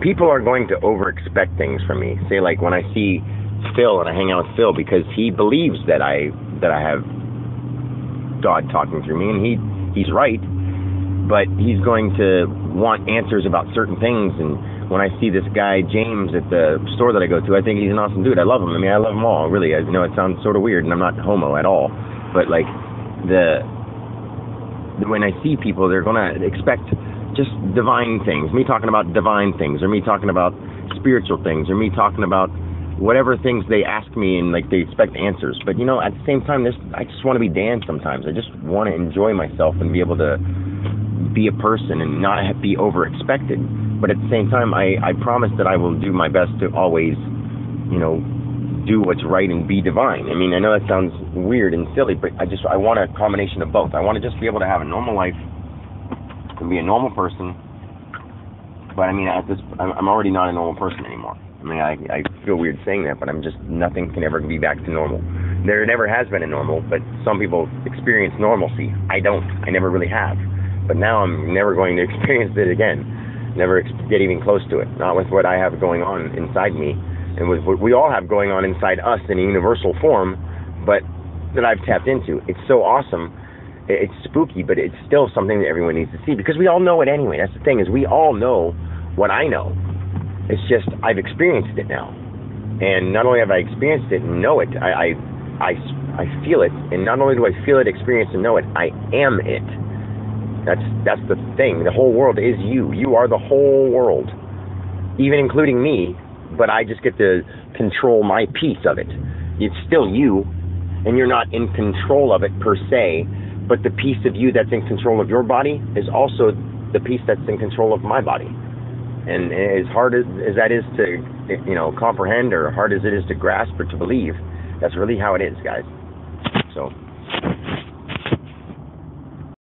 people are going to over expect things from me. Say like when I see Phil and I hang out with Phil because he believes that I that I have God talking through me, and he he's right, but he's going to want answers about certain things. And when I see this guy James at the store that I go to, I think he's an awesome dude. I love him. I mean, I love them all. Really, I know it sounds sort of weird, and I'm not homo at all, but like the the when I see people, they're gonna expect just divine things. Me talking about divine things, or me talking about spiritual things, or me talking about whatever things they ask me and like they expect answers. But you know, at the same time, this I just want to be Dan. Sometimes I just want to enjoy myself and be able to be a person and not be over expected. But at the same time, I I promise that I will do my best to always, you know, do what's right and be divine. I mean, I know that sounds weird and silly, but I just I want a combination of both. I want to just be able to have a normal life and be a normal person. But I mean, at this, I'm already not a normal person anymore. I mean, I I feel weird saying that, but I'm just nothing can ever be back to normal. There never has been a normal, but some people experience normalcy. I don't. I never really have. But now I'm never going to experience it again. Never get even close to it. Not with what I have going on inside me and with what we all have going on inside us in a universal form, but that I've tapped into. It's so awesome. It's spooky, but it's still something that everyone needs to see because we all know it anyway. That's the thing is we all know what I know. It's just I've experienced it now, and not only have I experienced it and know it, I I I, I feel it, and not only do I feel it, experience, and know it, I am it. That's that's the thing. The whole world is you. You are the whole world, even including me but I just get to control my piece of it. It's still you, and you're not in control of it per se, but the piece of you that's in control of your body is also the piece that's in control of my body. And as hard as, as that is to, you know, comprehend or hard as it is to grasp or to believe, that's really how it is, guys. So